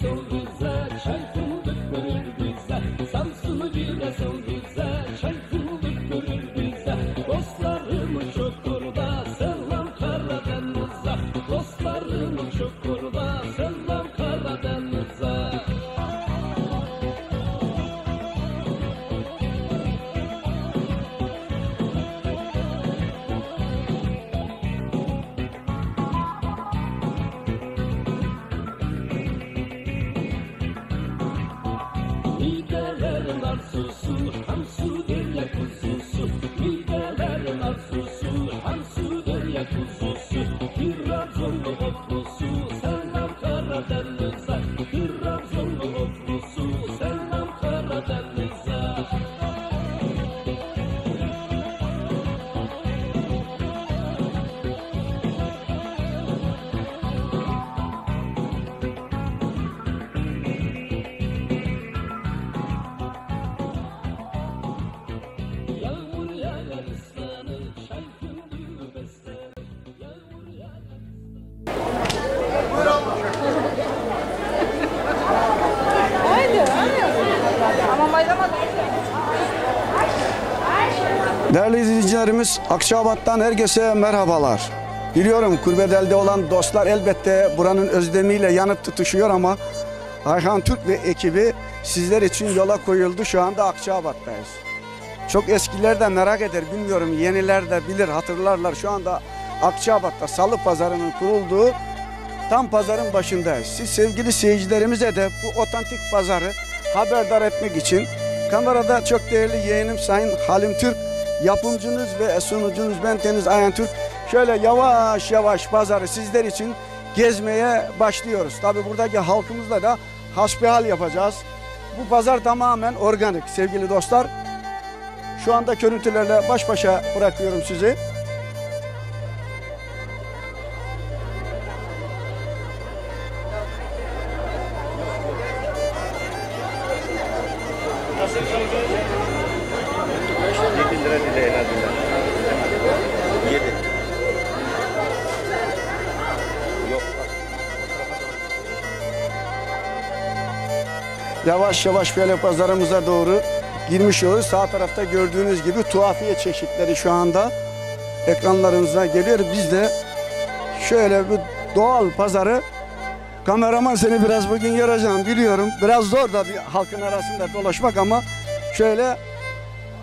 Jesús. İzleyicilerimiz, Akçabat'tan herkese merhabalar. Biliyorum kurbedelde olan dostlar elbette buranın özlemiyle yanıp tutuşuyor ama Ayhan Türk ve ekibi sizler için yola koyuldu. Şu anda Akçabat'tayız. Çok eskiler de merak eder, bilmiyorum yeniler de bilir, hatırlarlar. Şu anda Akçabat'ta Salı Pazarı'nın kurulduğu tam pazarın başındayız. Siz sevgili seyircilerimize de bu otantik pazarı haberdar etmek için kamerada çok değerli yeğenim Sayın Halim Türk, yapımcınız ve sunucunuz ben Deniz Ayhan Türk. Şöyle yavaş yavaş pazarı sizler için gezmeye başlıyoruz. Tabi buradaki halkımızla da hasbihal yapacağız. Bu pazar tamamen organik sevgili dostlar. Şu anda görüntülerle baş başa bırakıyorum sizi. Yavaş yavaş böyle pazarımıza doğru girmiş oluyoruz. Sağ tarafta gördüğünüz gibi tuhafiye çeşitleri şu anda ekranlarınıza geliyor. Biz de şöyle bir doğal pazarı kameraman seni biraz bugün yoracağım biliyorum. Biraz zor da bir halkın arasında dolaşmak ama şöyle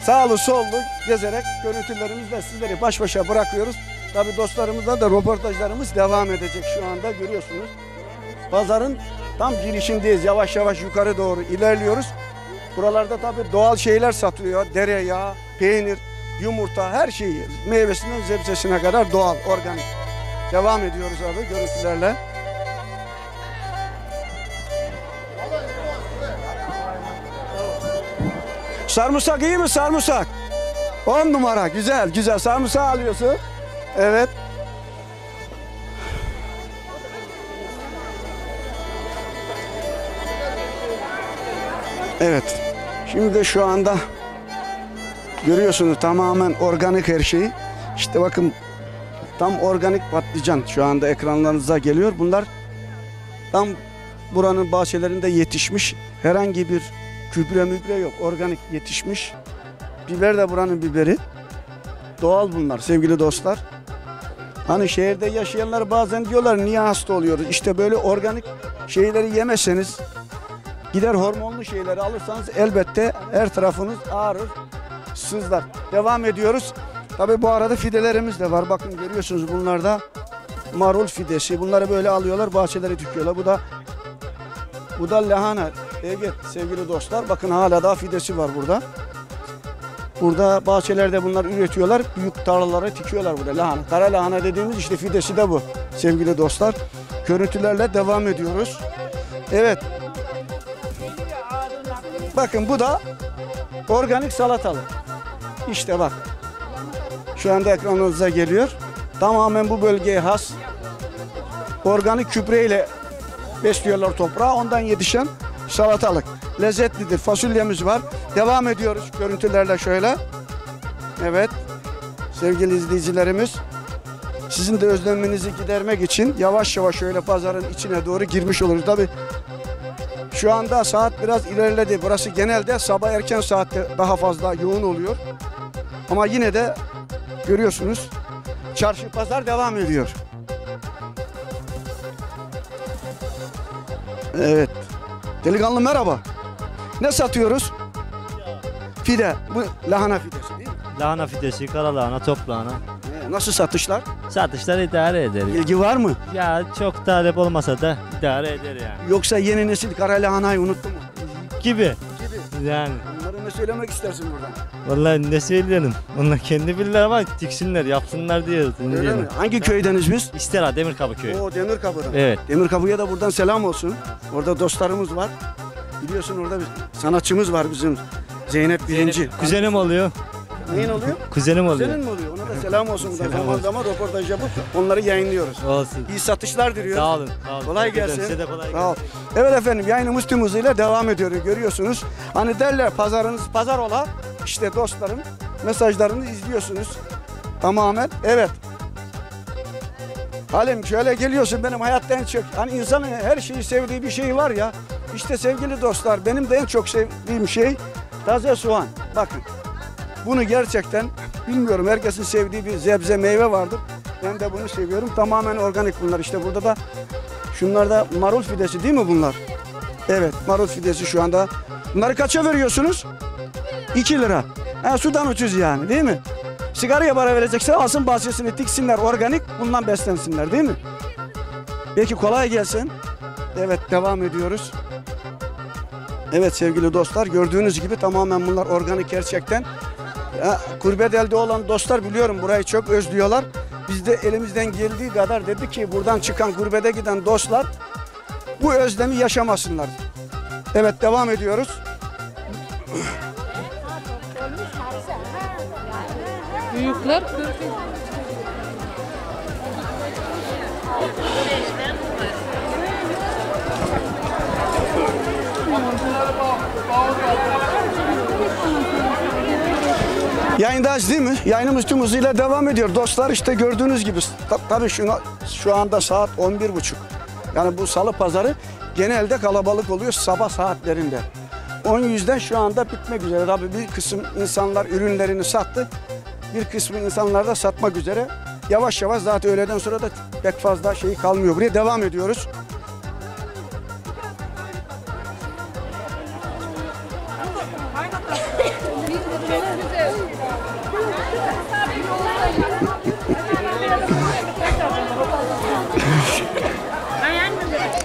sağlı sollu gezerek görüntülerimizle sizleri baş başa bırakıyoruz. Tabi dostlarımızla da röportajlarımız devam edecek şu anda görüyorsunuz. Pazarın tam girişindeyiz. Yavaş yavaş yukarı doğru ilerliyoruz. Buralarda tabii doğal şeyler satılıyor. Dere yağı, peynir, yumurta her şeyi meyvesinden zebzesine kadar doğal, organik. Devam ediyoruz abi görüntülerle. Sarımsak iyi mi sarımsak? 10 numara güzel güzel sarımsak alıyorsun. Evet. Evet. Şimdi de şu anda görüyorsunuz tamamen organik her şey. İşte bakın tam organik patlıcan şu anda ekranlarınıza geliyor. Bunlar tam buranın bahçelerinde yetişmiş. Herhangi bir gübre mübre yok. Organik yetişmiş. Biber de buranın biberi. Doğal bunlar sevgili dostlar. Hani şehirde yaşayanlar bazen diyorlar niye hasta oluyoruz? İşte böyle organik şeyleri yemeseniz Gider hormonlu şeyleri alırsanız elbette her tarafınız ağrır, sızlar. Devam ediyoruz. Tabi bu arada fidelerimiz de var. Bakın görüyorsunuz bunlarda marul fidesi. Bunları böyle alıyorlar, bahçelere dikiyorlar. Bu da bu da lahana. Evet sevgili dostlar. Bakın hala daha fidesi var burada. Burada bahçelerde bunlar üretiyorlar. Büyük tarlalara dikiyorlar burada lahana. Kara lahana dediğimiz işte fidesi de bu sevgili dostlar. Görüntülerle devam ediyoruz. Evet Bakın bu da organik salatalık. İşte bak. Şu anda ekranınıza geliyor. Tamamen bu bölgeye has organik gübreyle besliyorlar toprağı. Ondan yetişen salatalık. Lezzetlidir. Fasulyemiz var. Devam ediyoruz görüntülerle şöyle. Evet. Sevgili izleyicilerimiz. Sizin de özleminizi gidermek için yavaş yavaş şöyle pazarın içine doğru girmiş oluruz. Tabi şu anda saat biraz ilerledi. Burası genelde sabah erken saatte daha fazla yoğun oluyor. Ama yine de görüyorsunuz çarşı pazar devam ediyor. Evet. Delikanlı merhaba. Ne satıyoruz? Fide. Bu lahana fidesi değil mi? Lahana fidesi, kara lahana, top lahana. Ee, Nasıl satışlar? Satışlar idare eder. İlgi var mı? Ya çok talep olmasa da idare eder yani. Yoksa yeni nesil kara lahanayı unuttu mu? Gibi. Gibi. Yani. Onlara ne söylemek istersin buradan? Vallahi ne söyleyelim. Onlar kendi bilirler ama tiksinler, yapsınlar diye. Öyle diyelim. mi? Hangi köydeniz biz? İstera Demirkabı köyü. O Demirkapı'dan. Evet. Demirkapı'ya da buradan selam olsun. Orada dostlarımız var. Biliyorsun orada bir sanatçımız var bizim. Zeynep Birinci. Kuzenim oluyor. Neyin oluyor? Kuzenim oluyor. Senin mi oluyor? Selam olsun. Buradan Selam zaman zaman röportaj yapıp onları yayınlıyoruz. Olsun. İyi satışlar diliyoruz. Sağ olun. Sağ olun. Kolay gelsin. Size de kolay Sağ ol. Evet efendim yayınımız tüm hızıyla devam ediyor görüyorsunuz. Hani derler pazarınız pazar ola. İşte dostlarım mesajlarını izliyorsunuz. Tamamen evet. Halim şöyle geliyorsun benim hayatta en çok hani insanın her şeyi sevdiği bir şey var ya. İşte sevgili dostlar benim de en çok sevdiğim şey taze soğan. Bakın bunu gerçekten bilmiyorum herkesin sevdiği bir zebze meyve vardır. Ben de bunu seviyorum. Tamamen organik bunlar. İşte burada da Şunlar da marul fidesi değil mi bunlar? Evet marul fidesi şu anda. Bunları kaça veriyorsunuz? 2 lira. Ha, sudan ucuz yani değil mi? Sigaraya para verecekse alsın bahçesini diksinler organik bundan beslensinler değil mi? Peki kolay gelsin. Evet devam ediyoruz. Evet sevgili dostlar gördüğünüz gibi tamamen bunlar organik gerçekten. Ya, kurbet elde olan dostlar biliyorum burayı çok özlüyorlar. Biz de elimizden geldiği kadar dedi ki buradan çıkan gurbete giden dostlar bu özlemi yaşamasınlar. Evet devam ediyoruz. Büyükler 40. Yayındayız değil mi? Yayınımız tüm hızıyla devam ediyor. Dostlar işte gördüğünüz gibi ta- tabii şuna, şu anda saat 11.30. Yani bu salı pazarı genelde kalabalık oluyor sabah saatlerinde. 10 yüzden şu anda bitmek üzere. Tabii bir kısım insanlar ürünlerini sattı. Bir kısmı insanlar da satmak üzere. Yavaş yavaş zaten öğleden sonra da pek fazla şey kalmıyor. Buraya devam ediyoruz.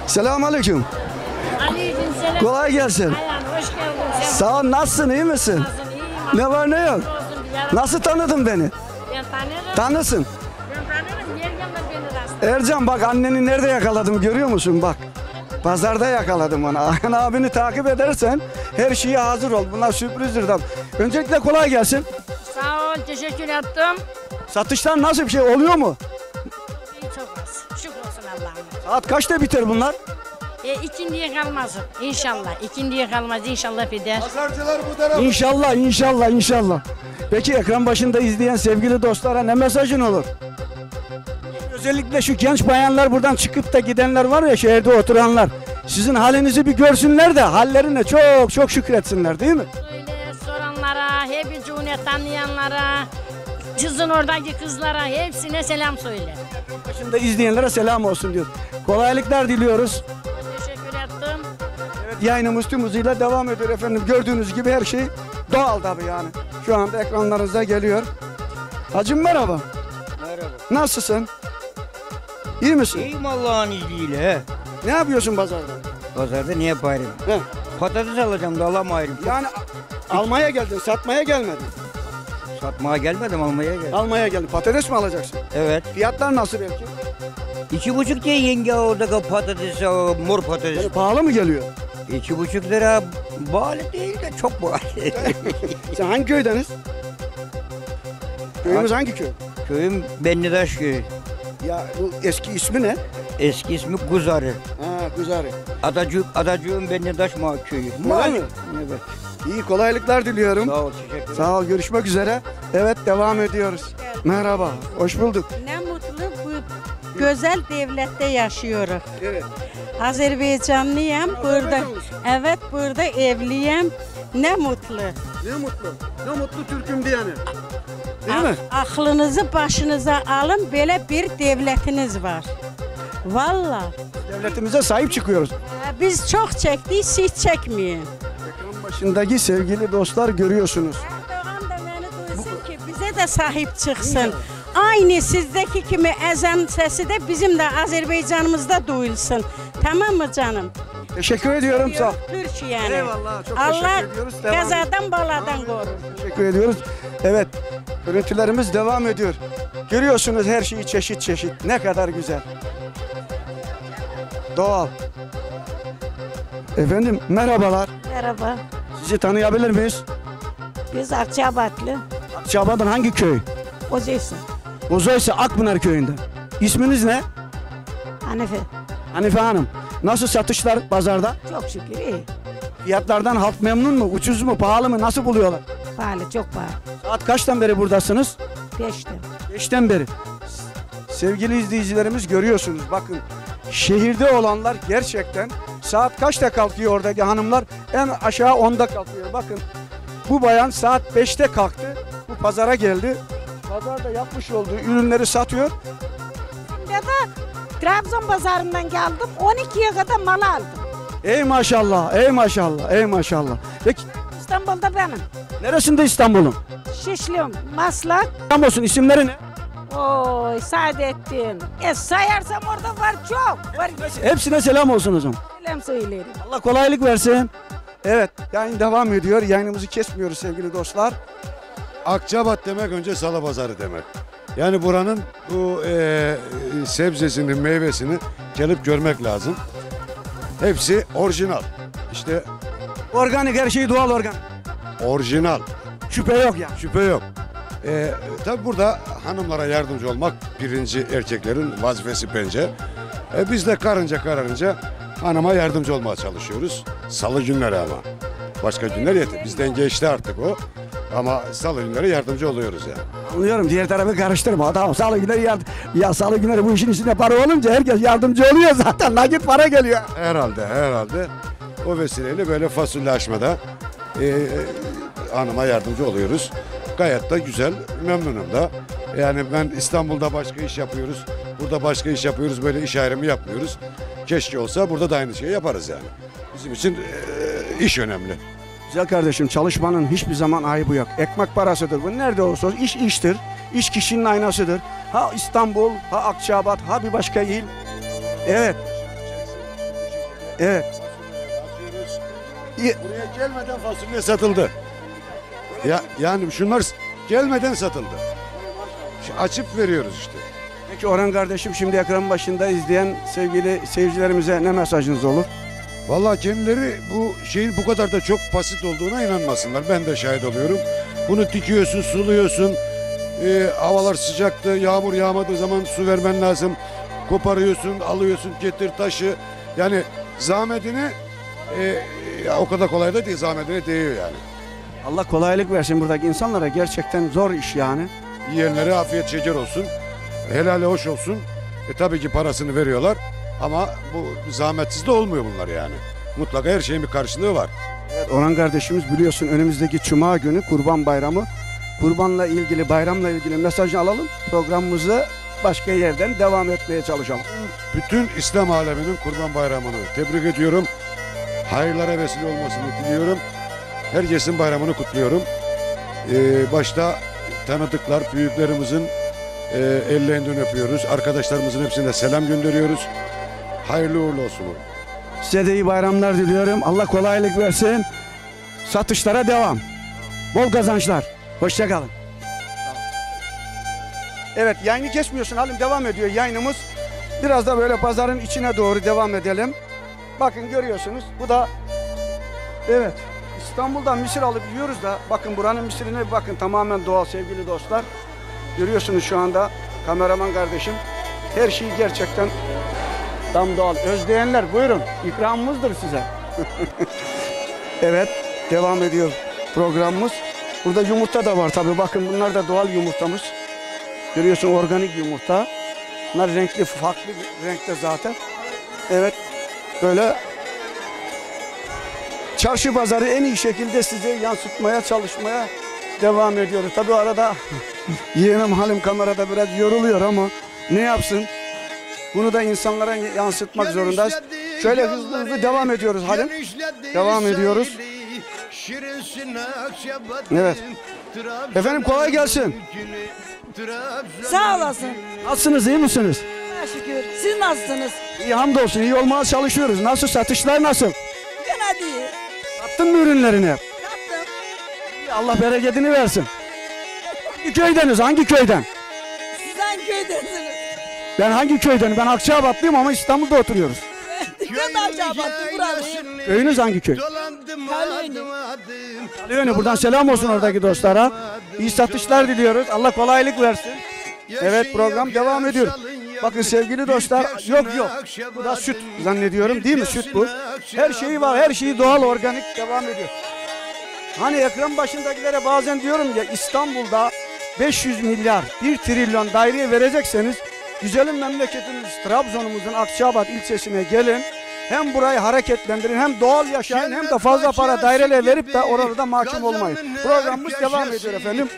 Selamun Aleyküm. Aleykümselam. Kolay gelsin. Ayhan hoş geldin. Sağ ol. Nasılsın? iyi misin? nasılsın? İyiyim. Ne var ne yok? Nasıl tanıdın beni? Ben tanırım. Tanısın. ben tanırım. Yerken de beni rast. Ercan bak anneni nerede yakaladım görüyor musun bak. Pazarda yakaladım onu. Ayhan abini takip edersen her şeye hazır ol. Bunlar sürprizdir. Öncelikle kolay gelsin. Sağ ol. Teşekkür ettim. Satışlar nasıl bir şey oluyor mu? İyi çok az. Şükür olsun Allah'ım. Saat kaçta biter bunlar? E, ikindiye kalmaz. İnşallah. İkindiye kalmaz. İnşallah Fider. İnşallah, inşallah, inşallah. Peki ekran başında izleyen sevgili dostlara ne mesajın olur? Özellikle şu genç bayanlar buradan çıkıp da gidenler var ya şehirde oturanlar. Sizin halinizi bir görsünler de hallerine çok çok şükretsinler değil mi? Soranlara, hepsini tanıyanlara, kızın oradaki kızlara hepsine selam söyle. Başında izleyenlere selam olsun diyor. Kolaylıklar diliyoruz. Teşekkür ettim. Evet yayınımız tüm hızıyla devam ediyor efendim. Gördüğünüz gibi her şey doğal tabii yani. Şu anda ekranlarınıza geliyor. Hacım merhaba. Merhaba. Nasılsın? İyi misin? İyiyim Allah'ın izniyle. Ne yapıyorsun pazarda? Pazarda yapayım? He. Patates alacağım da alamayırım. Yani almaya geldin, satmaya gelmedin. Satmaya gelmedim almaya geldim. Almaya geldin. Patates mi alacaksın? Evet. Fiyatlar nasıl belki? İki buçuk diye yenge oradaki patates, o mor patates. Yani pahalı mı geliyor? İki buçuk lira bağlı değil de çok bağlı. Sen hangi köydeniz? Köyümüz hangi köy? Köyüm Benlidaş köyü. Ya bu eski ismi ne? Eski ismi Kuzarı. Ha Kuzari. Adacık, Adacık'ın Benlidaş köyü. Öyle mi? Evet. İyi kolaylıklar diliyorum. Sağ ol, teşekkür ederim. Sağ ol görüşmek üzere. Evet devam ediyoruz. Merhaba, hoş bulduk. Ne mutlu özel devlette yaşıyoruz. Evet. Azerbaycanlıyım. Burada evet burada evliyim. Ne mutlu. Ne mutlu. Ne mutlu Türk'üm diyene. Değil mi? A- Aklınızı başınıza alın. Böyle bir devletiniz var. Valla. Devletimize sahip çıkıyoruz. Biz çok çektik, siz çekmeyin. Başındaki sevgili dostlar görüyorsunuz. Erdoğan da beni duysun ki bize de sahip çıksın. Aynı sizdeki kimi ezan sesi de bizim de Azerbaycanımızda duyulsun. Tamam mı canım? Teşekkür ediyorum sağ ol. Türkiye'nin. Eyvallah, çok Allah teşekkür ediyoruz. Devam kazadan baladan korur. Teşekkür ediyoruz. Evet, görüntülerimiz devam ediyor. Görüyorsunuz her şeyi çeşit çeşit. Ne kadar güzel. Doğal. Efendim merhabalar. Merhaba. Sizi tanıyabilir miyiz? Biz Akçabatlı. Akçabat'ın hangi köy? Ozeysin. Uzaysa Akpınar köyünde. İsminiz ne? Hanife. Hanife Hanım. Nasıl satışlar pazarda? Çok şükür iyi. Fiyatlardan halk memnun mu? Ucuz mu? Pahalı mı? Nasıl buluyorlar? Pahalı, çok pahalı. Saat kaçtan beri buradasınız? Beşte. Beşten beri. Sevgili izleyicilerimiz görüyorsunuz bakın şehirde olanlar gerçekten saat kaçta kalkıyor oradaki hanımlar? En aşağı 10'da kalkıyor. Bakın bu bayan saat 5'te kalktı. Bu pazara geldi. Pazarda yapmış olduğu ürünleri satıyor. Ya da Trabzon pazarından geldim. 12'ye kadar mal aldım. Ey maşallah, ey maşallah, ey maşallah. Peki İstanbul'da benim. neresinde İstanbul'un? Şişlim, Maslak. Tam olsun isimleri ne? Oy Saadettin. E sayarsam orada var çok. Var Hepsine selam olsun o zaman. selam söylerim. Allah kolaylık versin. Evet, yayın devam ediyor. Yayınımızı kesmiyoruz sevgili dostlar. Akçabat demek önce salı pazarı demek. Yani buranın bu e, sebzesini, meyvesini gelip görmek lazım. Hepsi orijinal. İşte Organik her şey doğal organik. orijinal. Şüphe yok yani. Şüphe yok. E, tabi burada hanımlara yardımcı olmak birinci erkeklerin vazifesi bence. E, biz de karınca kararınca hanıma yardımcı olmaya çalışıyoruz. Salı günleri ama. Başka günler yeter. Bizden geçti artık o. Ama salı günleri yardımcı oluyoruz yani. Anlıyorum diğer tarafı karıştırma. Tamam salı günleri yardım. Ya salı günleri bu işin içinde para olunca herkes yardımcı oluyor zaten. Nakit para geliyor. Herhalde herhalde o vesileyle böyle fasulye açmada e, hanıma yardımcı oluyoruz. Gayet de güzel, memnunum da. Yani ben İstanbul'da başka iş yapıyoruz, burada başka iş yapıyoruz, böyle iş ayrımı yapmıyoruz. Keşke olsa burada da aynı şeyi yaparız yani. Bizim için e, iş önemli. Güzel kardeşim çalışmanın hiçbir zaman ayıbı yok. Ekmek parasıdır. Bu nerede olursa olsun iş iştir. İş kişinin aynasıdır. Ha İstanbul, ha Akçabat, ha bir başka il. Evet. Evet. Buraya gelmeden fasulye satıldı. Ya yani şunlar gelmeden satıldı. Açıp veriyoruz işte. Peki Orhan kardeşim şimdi ekran başında izleyen sevgili seyircilerimize ne mesajınız olur? Vallahi kendileri bu şeyin bu kadar da çok basit olduğuna inanmasınlar. Ben de şahit oluyorum. Bunu dikiyorsun, suluyorsun. Ee, havalar sıcaktı, yağmur yağmadığı zaman su vermen lazım. Koparıyorsun, alıyorsun, getir taşı. Yani zahmetini e, ya o kadar kolay da değil, zahmetine değiyor yani. Allah kolaylık versin buradaki insanlara. Gerçekten zor iş yani. Yiyenlere afiyet şeker olsun. Helali hoş olsun. E tabii ki parasını veriyorlar. Ama bu zahmetsiz de olmuyor bunlar yani. Mutlaka her şeyin bir karşılığı var. Evet, Orhan kardeşimiz biliyorsun önümüzdeki Cuma günü Kurban Bayramı. Kurbanla ilgili, bayramla ilgili mesajı alalım. Programımızı başka yerden devam etmeye çalışalım. Bütün İslam aleminin Kurban Bayramı'nı tebrik ediyorum. Hayırlara vesile olmasını diliyorum. Herkesin bayramını kutluyorum. Ee, başta tanıdıklar, büyüklerimizin e, ellerinden öpüyoruz. Arkadaşlarımızın hepsine selam gönderiyoruz. Hayırlı uğurlu olsun. Size de iyi bayramlar diliyorum. Allah kolaylık versin. Satışlara devam. Bol kazançlar. Hoşçakalın. Evet yayını kesmiyorsun Halim devam ediyor yayınımız. Biraz da böyle pazarın içine doğru devam edelim. Bakın görüyorsunuz bu da evet İstanbul'dan mısır alıp yiyoruz da bakın buranın mısırına bir bakın tamamen doğal sevgili dostlar. Görüyorsunuz şu anda kameraman kardeşim. Her şey gerçekten tam doğal. Özleyenler buyurun ikramımızdır size. evet devam ediyor programımız. Burada yumurta da var tabii bakın bunlar da doğal yumurtamız. Görüyorsun organik yumurta. Bunlar renkli, farklı renkte zaten. Evet, böyle çarşı pazarı en iyi şekilde size yansıtmaya, çalışmaya devam ediyoruz. Tabii arada yeğenim Halim kamerada biraz yoruluyor ama ne yapsın? Bunu da insanlara yansıtmak zorundayız. Şöyle hızlı hızlı devam ediyoruz Halim. Devam ediyoruz. Evet. Efendim kolay gelsin. Sağ olasın. Nasılsınız, iyi misiniz? Allah'a şükür. Siz nasılsınız? İyi hamdolsun, iyi olmaya çalışıyoruz. Nasıl, satışlar nasıl? Gene değil. Sattın mı ürünlerini? Yaptım. İyi, Allah bereketini versin. Hangi köydeniz, hangi köyden? Siz hangi köydensiniz? Ben hangi köyden? Ben Akçabatlıyım ama İstanbul'da oturuyoruz. Ben de Akçabat'ta buralıyım. Köyünüz hangi köy? Aliyonu buradan selam olsun oradaki dostlara. İyi satışlar diliyoruz. Allah kolaylık versin. Evet program devam ediyor. Bakın sevgili dostlar yok yok. Bu da süt zannediyorum değil mi? Süt bu. Her şeyi var. Her şeyi doğal organik devam ediyor. Hani ekran başındakilere bazen diyorum ya İstanbul'da 500 milyar 1 trilyon daireye verecekseniz güzelim memleketimiz Trabzon'umuzun Akçabat ilçesine gelin. Hem burayı hareketlendirin hem doğal yaşayın hem de fazla para daireler verip de orada mahkum olmayın. Programımız devam ediyor efendim.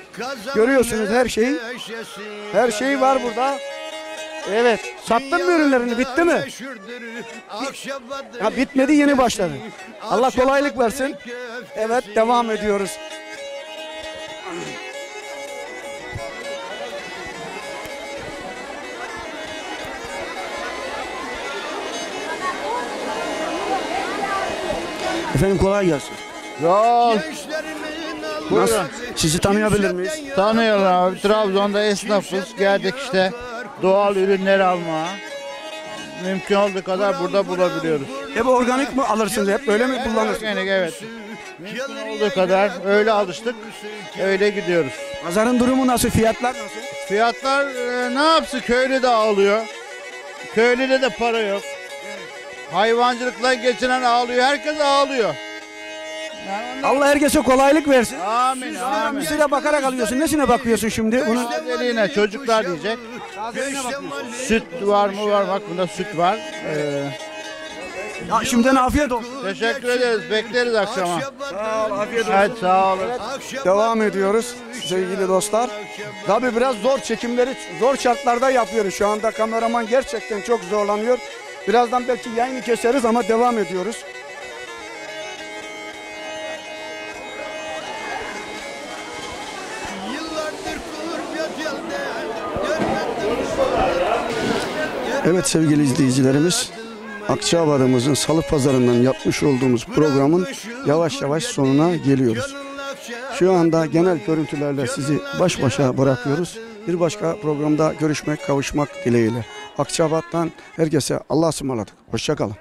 Görüyorsunuz her şeyi. Her şey var burada. Evet. Sattın mı ürünlerini? Bitti mi? Ha, bitmedi yeni başladı. Allah kolaylık versin. Evet devam ediyoruz. Efendim kolay gelsin. Yol Nasıl? Sizi tanıyabilir miyiz? tanıyorlar abi. Trabzon'da esnafız. Geldik işte doğal ürünleri almaya. Mümkün olduğu kadar burada bulabiliyoruz. Hep organik mi alırsınız? Hep böyle mi kullanırsınız? Yani evet. Mümkün olduğu kadar öyle alıştık. Öyle gidiyoruz. Pazarın durumu nasıl? Fiyatlar nasıl? Fiyatlar e, ne yapsın? Köylü de ağlıyor. Köylüde de para yok. Hayvancılıkla geçinen ağlıyor. Herkes ağlıyor. Yani onlar- Allah herkese kolaylık versin. Amin amin. Bakarak alıyorsun. Nesine bakıyorsun şimdi? Bunun Tazeliğine çocuklar diyecek. Süt var mı var bak bunda süt var. Ee, Ya şimdiden afiyet olsun. teşekkür ederiz bekleriz akşama. Sağ ol, afiyet olsun. Evet sağ olun. Devam ediyoruz sevgili dostlar. Tabi biraz zor çekimleri zor şartlarda yapıyoruz. Şu anda kameraman gerçekten çok zorlanıyor. Birazdan belki yayını keseriz ama devam ediyoruz. Evet sevgili izleyicilerimiz Akçabat'ımızın salı pazarından yapmış olduğumuz programın yavaş yavaş sonuna geliyoruz. Şu anda genel görüntülerle sizi baş başa bırakıyoruz. Bir başka programda görüşmek, kavuşmak dileğiyle. Akçabat'tan herkese Allah'a ısmarladık. Hoşçakalın.